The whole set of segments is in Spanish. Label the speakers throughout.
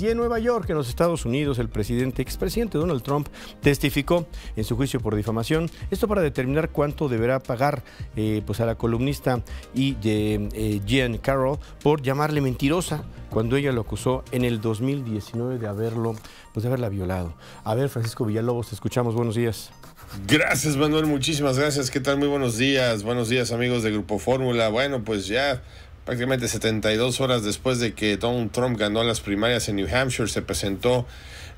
Speaker 1: Y en Nueva York, en los Estados Unidos, el presidente, expresidente Donald Trump, testificó en su juicio por difamación. Esto para determinar cuánto deberá pagar eh, pues a la columnista y de eh, Jean Carroll por llamarle mentirosa cuando ella lo acusó en el 2019 de haberlo, pues de haberla violado. A ver, Francisco Villalobos, te escuchamos. Buenos días.
Speaker 2: Gracias, Manuel. Muchísimas gracias. ¿Qué tal? Muy buenos días. Buenos días, amigos de Grupo Fórmula. Bueno, pues ya prácticamente 72 horas después de que Donald Trump ganó las primarias en New Hampshire, se presentó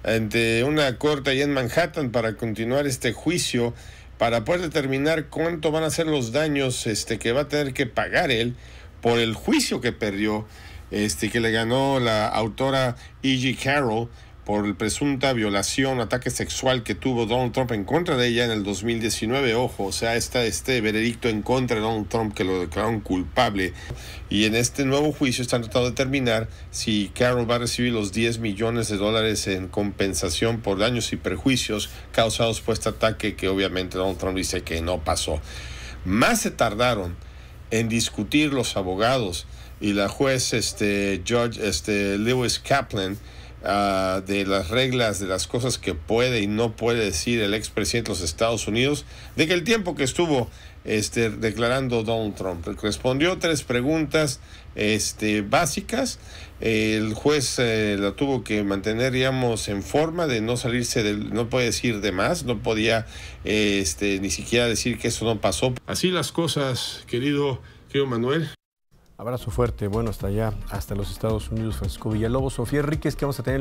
Speaker 2: ante una corte ahí en Manhattan para continuar este juicio para poder determinar cuánto van a ser los daños este, que va a tener que pagar él por el juicio que perdió, este, que le ganó la autora E.G. Carroll por presunta violación, ataque sexual que tuvo Donald Trump en contra de ella en el 2019. Ojo, o sea, está este veredicto en contra de Donald Trump que lo declararon culpable. Y en este nuevo juicio están tratando de determinar si Carroll va a recibir los 10 millones de dólares en compensación por daños y perjuicios causados por este ataque que obviamente Donald Trump dice que no pasó. Más se tardaron en discutir los abogados y la juez este, Judge este, Lewis Kaplan Ah, de las reglas, de las cosas que puede y no puede decir el expresidente de los Estados Unidos, de que el tiempo que estuvo este, declarando Donald Trump. Respondió tres preguntas este, básicas. El juez eh, lo tuvo que mantener, digamos, en forma de no salirse del, no puede decir de más, no podía este, ni siquiera decir que eso no pasó. Así las cosas, querido, querido Manuel.
Speaker 1: Abrazo fuerte, bueno, hasta allá, hasta los Estados Unidos, Francisco Villalobos, Sofía Enríquez, que vamos a tener